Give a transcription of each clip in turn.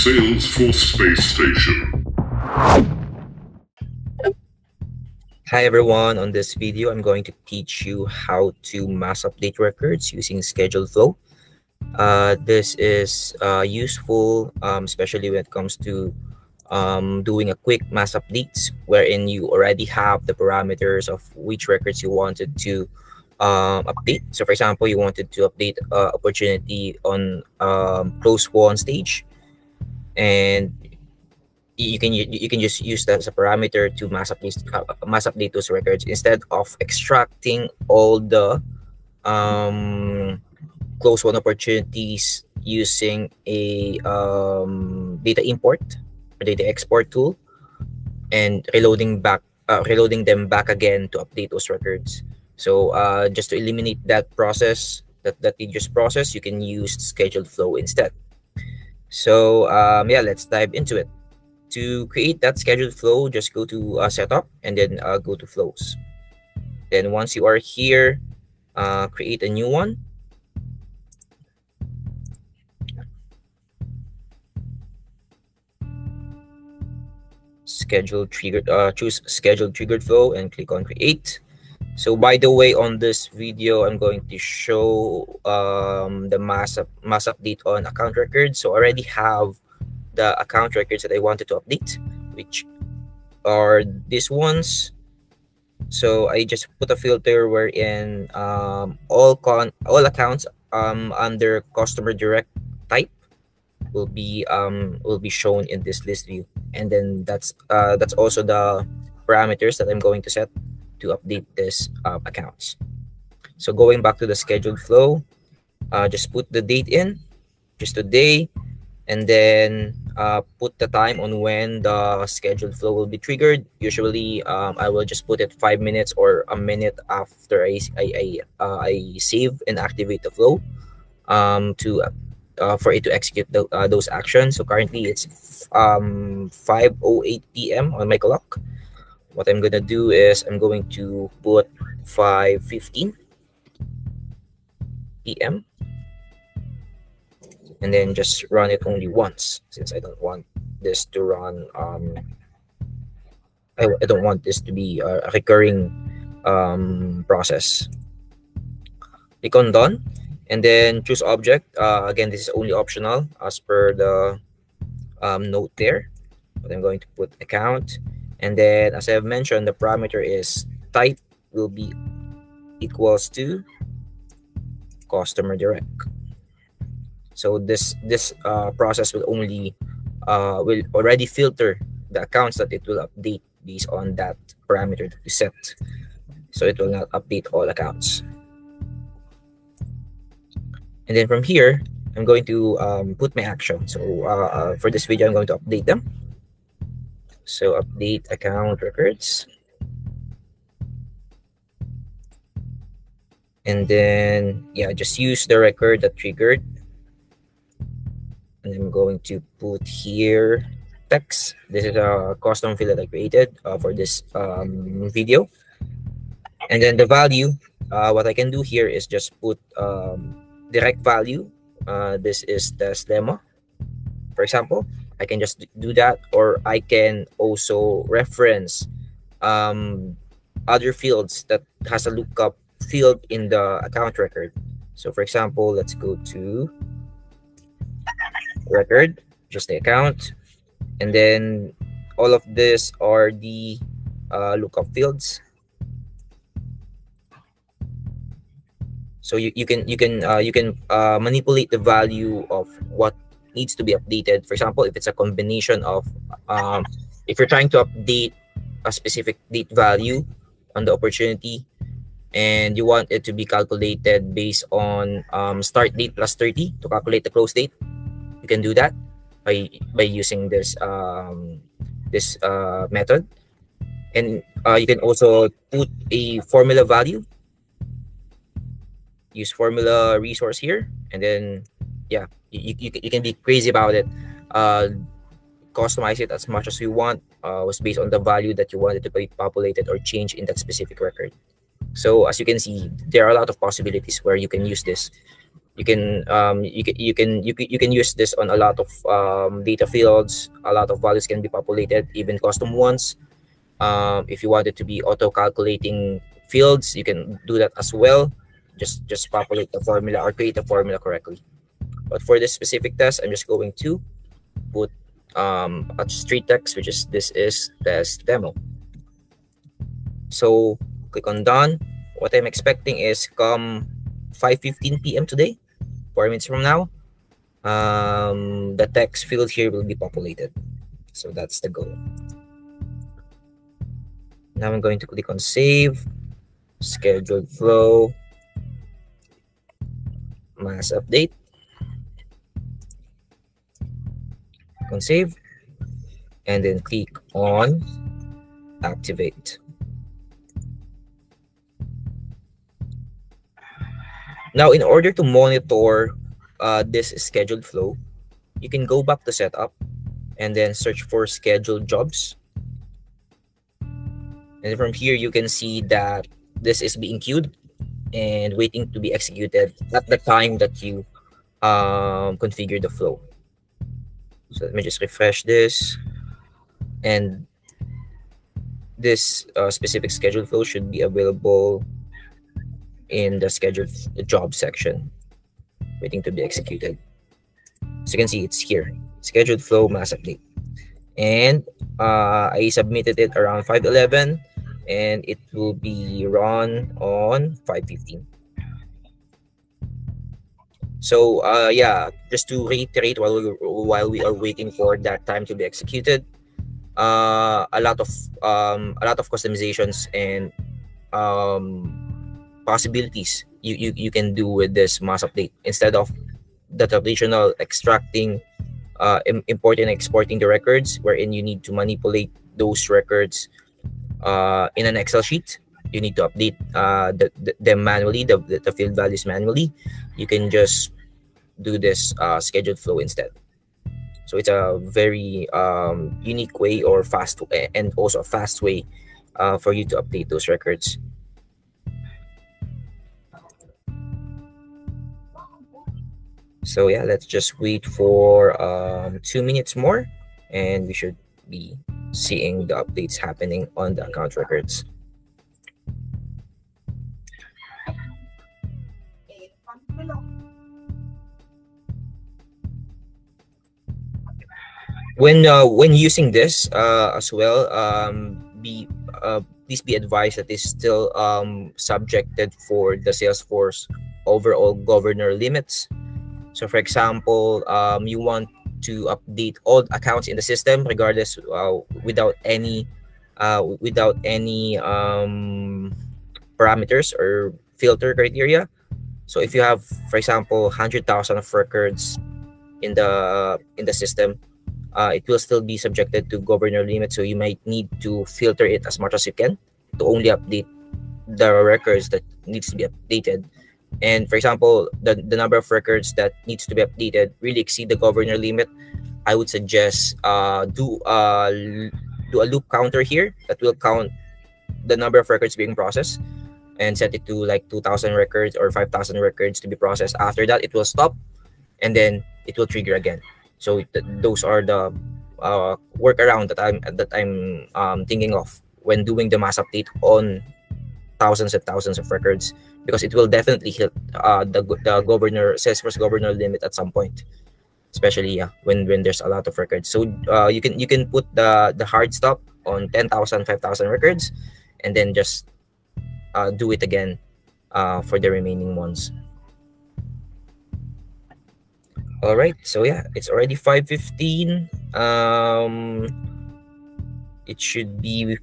Salesforce Space Station. Hi everyone, on this video I'm going to teach you how to mass update records using scheduled flow. Uh, this is uh, useful um, especially when it comes to um, doing a quick mass updates wherein you already have the parameters of which records you wanted to um, update. So for example, you wanted to update uh, opportunity on um, close won stage and you can you can just use that as a parameter to mass update mass update those records instead of extracting all the um, close won opportunities using a um, data import or data export tool and reloading back uh, reloading them back again to update those records. So uh, just to eliminate that process, that, that tedious process, you can use scheduled flow instead. So um, yeah, let's dive into it. To create that scheduled flow, just go to uh, setup and then uh, go to flows. Then once you are here, uh, create a new one. Schedule triggered, uh, choose scheduled triggered flow and click on create. So by the way, on this video, I'm going to show um, the mass, up, mass update on account records. So I already have the account records that I wanted to update, which are these ones. So I just put a filter wherein um, all con all accounts um, under customer direct type will be um, will be shown in this list view, and then that's uh, that's also the parameters that I'm going to set to update this uh, accounts. So going back to the scheduled flow, uh, just put the date in, just today, and then uh, put the time on when the scheduled flow will be triggered. Usually, um, I will just put it five minutes or a minute after I I I, uh, I save and activate the flow um, to uh, for it to execute the, uh, those actions. So currently, it's um, 5:08 p.m. on my clock what I'm gonna do is I'm going to put 5:15 p.m. and then just run it only once since I don't want this to run um I, I don't want this to be a recurring um process. Click on done and then choose object. Uh, again this is only optional as per the um, note there. But I'm going to put account and then as I've mentioned, the parameter is type will be equals to customer direct. So this this uh, process will only uh, will already filter the accounts that it will update based on that parameter that we set. So it will not update all accounts. And then from here, I'm going to um, put my action. So uh, uh, for this video, I'm going to update them. So update account records. And then, yeah, just use the record that triggered. And I'm going to put here text. This is a custom field that I created uh, for this um, video. And then the value, uh, what I can do here is just put um, direct value. Uh, this is the lemma, for example. I can just do that, or I can also reference um, other fields that has a lookup field in the account record. So for example, let's go to record, just the account, and then all of this are the uh, lookup fields. So you, you can you can uh, you can uh, manipulate the value of what needs to be updated. For example, if it's a combination of, um, if you're trying to update a specific date value on the opportunity and you want it to be calculated based on um, start date plus 30 to calculate the close date, you can do that by by using this um, this uh, method. And uh, you can also put a formula value. Use formula resource here, and then yeah, you, you, you can be crazy about it. Uh, customize it as much as you want uh, was based on the value that you wanted to be populated or change in that specific record. So as you can see, there are a lot of possibilities where you can use this. you can um, you can you can you can you can use this on a lot of um, data fields. A lot of values can be populated, even custom ones. Um, if you want it to be auto calculating fields, you can do that as well. Just just populate the formula or create the formula correctly. But for this specific test, I'm just going to put um, a street text, which is this is test demo. So click on done. What I'm expecting is come 5.15 p.m. today, four minutes from now, um, the text field here will be populated. So that's the goal. Now I'm going to click on save, scheduled flow, mass update. On save, and then click on activate. Now, in order to monitor uh, this scheduled flow, you can go back to setup and then search for scheduled jobs. And from here, you can see that this is being queued and waiting to be executed at the time that you um, configure the flow. So let me just refresh this. And this uh, specific scheduled flow should be available in the scheduled job section waiting to be executed. So you can see it's here, scheduled flow mass update. And uh, I submitted it around 5.11 and it will be run on 5.15. So uh, yeah, just to reiterate while we, while we are waiting for that time to be executed, uh, a lot of um, a lot of customizations and um, possibilities you, you, you can do with this mass update instead of the traditional extracting, uh, importing exporting the records, wherein you need to manipulate those records uh, in an Excel sheet. You need to update uh, the, the, them manually, the, the field values manually. You can just do this uh, scheduled flow instead. So it's a very um, unique way or fast and also a fast way uh, for you to update those records. So yeah, let's just wait for um, two minutes more and we should be seeing the updates happening on the account records. When uh, when using this uh, as well, um, be uh, please be advised that it's still um, subjected for the Salesforce overall governor limits. So for example, um, you want to update all accounts in the system regardless uh, without any uh, without any um, parameters or filter criteria. So if you have, for example, 100,000 of records in the in the system, uh, it will still be subjected to governor limit. So you might need to filter it as much as you can to only update the records that needs to be updated. And for example the, the number of records that needs to be updated really exceed the governor limit. I would suggest uh, do uh, do a loop counter here that will count the number of records being processed and set it to like 2000 records or 5000 records to be processed. After that it will stop and then it will trigger again. So th- those are the uh, workaround that i'm that i'm um, thinking of when doing the mass update on thousands and thousands of records because it will definitely hit uh, the, the governor Salesforce governor limit at some point especially yeah, when when there's a lot of records. So uh, you can you can put the the hard stop on 10,000 5,000 records and then just uh, do it again uh, for the remaining ones all right so yeah it's already 5:15 um it should be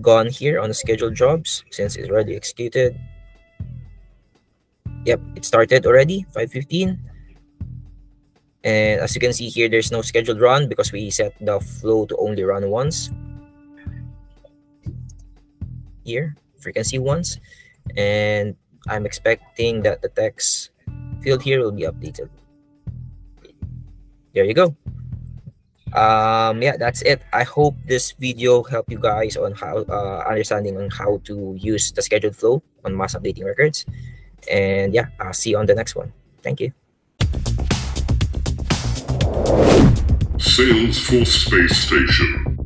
gone here on scheduled jobs since it's already executed Yep, it started already, 5.15. And as you can see here, there's no scheduled run because we set the flow to only run once. Here, frequency once. And I'm expecting that the text field here will be updated. There you go. Um, yeah, that's it. I hope this video helped you guys on how uh, understanding on how to use the scheduled flow on mass updating records. And yeah, I'll see you on the next one. Thank you. Salesforce Space Station.